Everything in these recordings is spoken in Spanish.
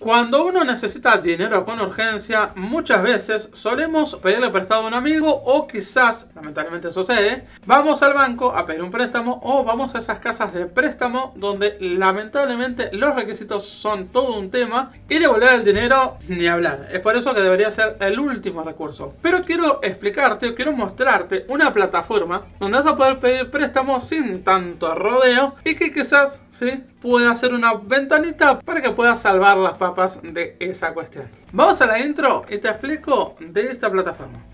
Cuando uno necesita dinero con urgencia, muchas veces solemos pedirle prestado a un amigo o quizás, lamentablemente sucede, vamos al banco a pedir un préstamo o vamos a esas casas de préstamo donde lamentablemente los requisitos son todo un tema y devolver el dinero ni hablar. Es por eso que debería ser el último recurso. Pero quiero explicarte, quiero mostrarte una plataforma donde vas a poder pedir préstamo sin tanto rodeo y que quizás, sí, pueda hacer una ventanita para que puedas salvar las de esa cuestión. Vamos a la intro y te explico de esta plataforma.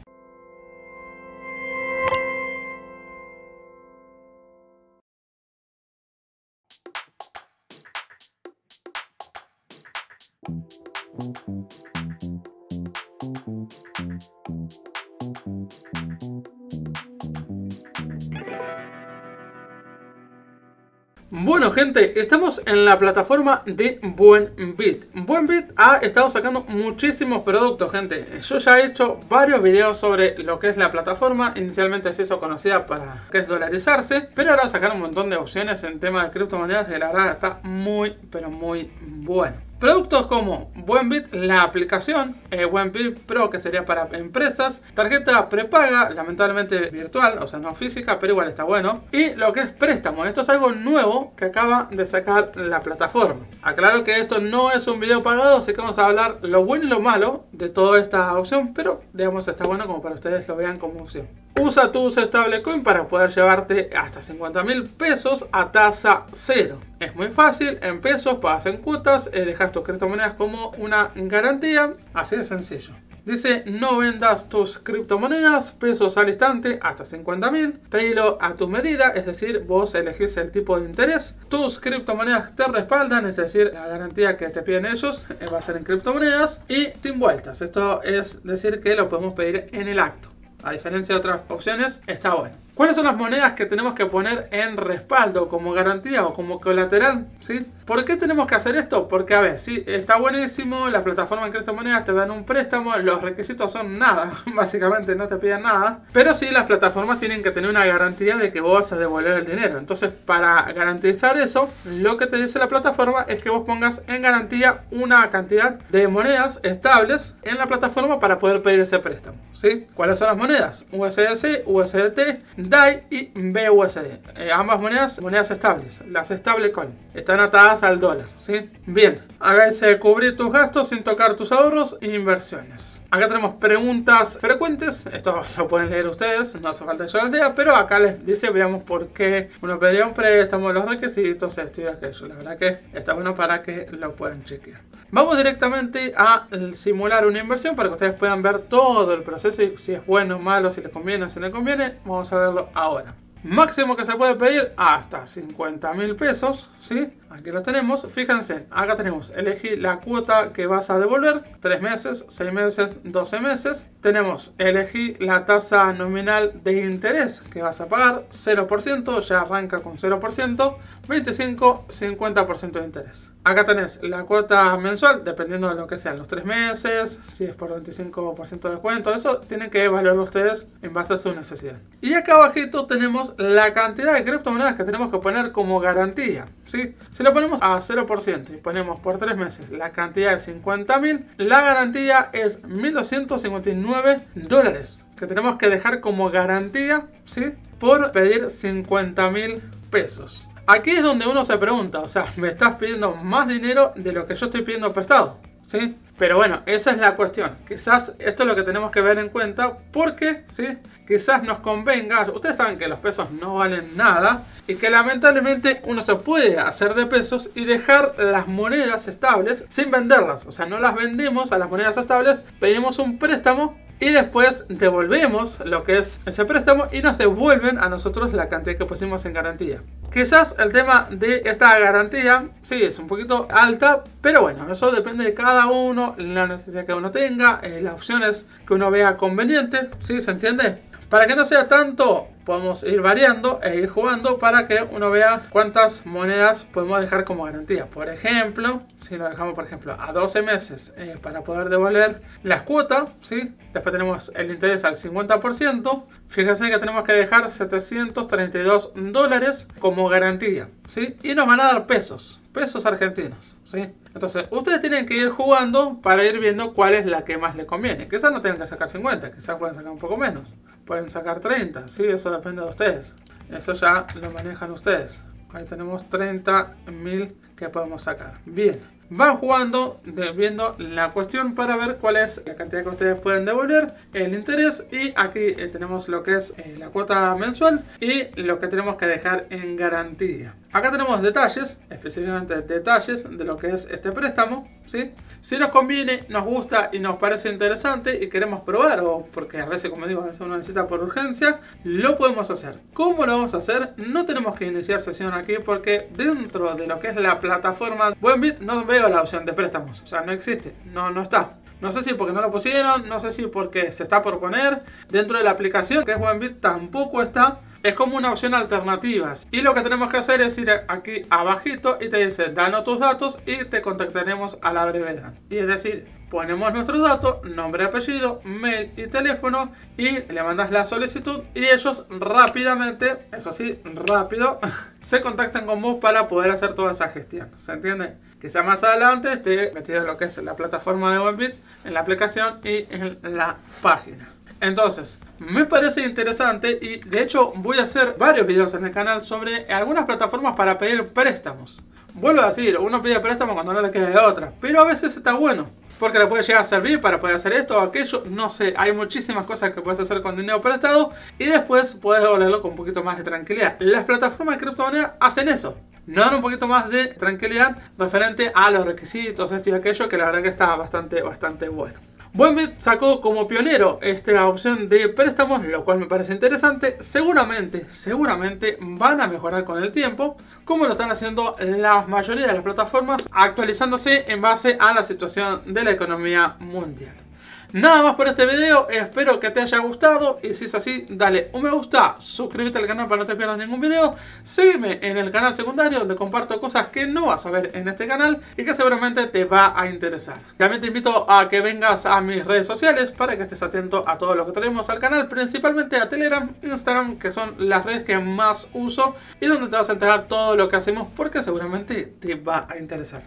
Bueno gente, estamos en la plataforma de Buenbit. Buenbit ha estado sacando muchísimos productos gente. Yo ya he hecho varios videos sobre lo que es la plataforma. Inicialmente se hizo conocida para que es dolarizarse. Pero ahora sacaron un montón de opciones en tema de criptomonedas y la verdad está muy pero muy bueno. Productos como Buenbit, la aplicación, eh, Buenbit Pro que sería para empresas, tarjeta prepaga, lamentablemente virtual, o sea no física, pero igual está bueno, y lo que es préstamo, esto es algo nuevo que acaba de sacar la plataforma. Aclaro que esto no es un video pagado, así que vamos a hablar lo bueno y lo malo de toda esta opción, pero digamos está bueno como para ustedes lo vean como opción. Usa tu stablecoin para poder llevarte hasta 50 mil pesos a tasa cero. Es muy fácil, en pesos, pagas en cuotas, eh, dejas tus criptomonedas como una garantía, así de sencillo. Dice, no vendas tus criptomonedas, pesos al instante, hasta 50 mil. Pedilo a tu medida, es decir, vos elegís el tipo de interés. Tus criptomonedas te respaldan, es decir, la garantía que te piden ellos eh, va a ser en criptomonedas. Y sin vueltas, esto es decir que lo podemos pedir en el acto a diferencia de otras opciones, está bueno. ¿Cuáles son las monedas que tenemos que poner en respaldo como garantía o como colateral? ¿sí? ¿Por qué tenemos que hacer esto? Porque, a ver, sí, está buenísimo, la plataforma en criptomonedas te dan un préstamo, los requisitos son nada, básicamente no te piden nada, pero sí las plataformas tienen que tener una garantía de que vos vas a devolver el dinero. Entonces, para garantizar eso, lo que te dice la plataforma es que vos pongas en garantía una cantidad de monedas estables en la plataforma para poder pedir ese préstamo. ¿sí? ¿Cuáles son las monedas? USDC, USDT, DAI y BUSD. Eh, ambas monedas, monedas estables, las stablecoin, están atadas al dólar, ¿sí? Bien, hágase cubrir tus gastos sin tocar tus ahorros e inversiones. Acá tenemos preguntas frecuentes, esto lo pueden leer ustedes, no hace falta que yo las lea, pero acá les dice, veamos por qué uno pediría un préstamo, los requisitos, esto y aquello. La verdad que está bueno para que lo puedan chequear. Vamos directamente a simular una inversión para que ustedes puedan ver todo el proceso y si es bueno malo, si les conviene o si no les conviene, vamos a verlo ahora. Máximo que se puede pedir hasta 50 mil pesos, ¿sí? Aquí lo tenemos. Fíjense, acá tenemos, elegir la cuota que vas a devolver, 3 meses, 6 meses, 12 meses. Tenemos, elegir la tasa nominal de interés que vas a pagar, 0%, ya arranca con 0%, 25, 50% de interés. Acá tenés la cuota mensual, dependiendo de lo que sean los 3 meses, si es por 25% de descuento, eso tienen que evaluarlo ustedes en base a su necesidad. Y acá abajito tenemos la cantidad de criptomonedas que tenemos que poner como garantía. ¿sí? Si lo ponemos a 0% y ponemos por 3 meses la cantidad de 50.000, la garantía es 1.259 dólares que tenemos que dejar como garantía ¿sí? por pedir 50.000 pesos. Aquí es donde uno se pregunta, o sea, me estás pidiendo más dinero de lo que yo estoy pidiendo prestado, ¿sí? Pero bueno, esa es la cuestión. Quizás esto es lo que tenemos que ver en cuenta porque, ¿sí? Quizás nos convenga, ustedes saben que los pesos no valen nada y que lamentablemente uno se puede hacer de pesos y dejar las monedas estables sin venderlas. O sea, no las vendemos a las monedas estables, pedimos un préstamo y después devolvemos lo que es ese préstamo y nos devuelven a nosotros la cantidad que pusimos en garantía. Quizás el tema de esta garantía, sí, es un poquito alta, pero bueno, eso depende de cada uno, la necesidad que uno tenga, eh, las opciones que uno vea convenientes, ¿sí? ¿Se entiende? Para que no sea tanto, podemos ir variando e ir jugando para que uno vea cuántas monedas podemos dejar como garantía. Por ejemplo, si lo dejamos por ejemplo a 12 meses eh, para poder devolver las cuotas, ¿sí? después tenemos el interés al 50%, fíjense que tenemos que dejar 732 dólares como garantía. ¿sí? Y nos van a dar pesos pesos argentinos, ¿sí? Entonces, ustedes tienen que ir jugando para ir viendo cuál es la que más les conviene. Quizás no tengan que sacar 50, quizás pueden sacar un poco menos. Pueden sacar 30, ¿sí? Eso depende de ustedes. Eso ya lo manejan ustedes. Ahí tenemos 30.000 que podemos sacar. Bien, van jugando, viendo la cuestión para ver cuál es la cantidad que ustedes pueden devolver, el interés y aquí eh, tenemos lo que es eh, la cuota mensual y lo que tenemos que dejar en garantía. Acá tenemos detalles, específicamente detalles de lo que es este préstamo, ¿sí? Si nos conviene, nos gusta y nos parece interesante y queremos probar, o porque a veces, como digo, a veces uno necesita por urgencia, lo podemos hacer. ¿Cómo lo vamos a hacer? No tenemos que iniciar sesión aquí porque dentro de lo que es la plataforma Buenbit no veo la opción de préstamos. O sea, no existe, no, no está. No sé si porque no lo pusieron, no sé si porque se está por poner. Dentro de la aplicación que es Buenbit tampoco está es como una opción alternativa. Y lo que tenemos que hacer es ir aquí abajito y te dice, danos tus datos y te contactaremos a la brevedad. Y es decir, ponemos nuestros datos, nombre, apellido, mail y teléfono y le mandas la solicitud y ellos rápidamente, eso sí, rápido, se contactan con vos para poder hacer toda esa gestión. ¿Se entiende? Quizá más adelante esté metido en lo que es la plataforma de OneBit, en la aplicación y en la página. Entonces, me parece interesante y de hecho voy a hacer varios videos en el canal sobre algunas plataformas para pedir préstamos. Vuelvo a decir, uno pide préstamo cuando no le queda de otra, pero a veces está bueno. Porque le puede llegar a servir para poder hacer esto o aquello, no sé, hay muchísimas cosas que puedes hacer con dinero prestado y después puedes devolverlo con un poquito más de tranquilidad. Las plataformas de criptomonedas hacen eso, no dan un poquito más de tranquilidad referente a los requisitos, esto y aquello, que la verdad que está bastante, bastante bueno. Buenbit sacó como pionero esta opción de préstamos, lo cual me parece interesante. Seguramente, seguramente van a mejorar con el tiempo, como lo están haciendo la mayoría de las plataformas, actualizándose en base a la situación de la economía mundial. Nada más por este video, espero que te haya gustado y si es así, dale un me gusta, suscríbete al canal para no te pierdas ningún video, sígueme en el canal secundario donde comparto cosas que no vas a ver en este canal y que seguramente te va a interesar. También te invito a que vengas a mis redes sociales para que estés atento a todo lo que traemos al canal, principalmente a Telegram, Instagram, que son las redes que más uso y donde te vas a enterar todo lo que hacemos porque seguramente te va a interesar.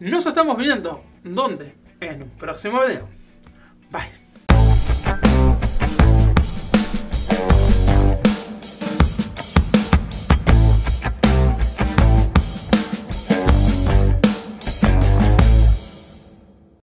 Nos estamos viendo, ¿dónde? En un próximo video.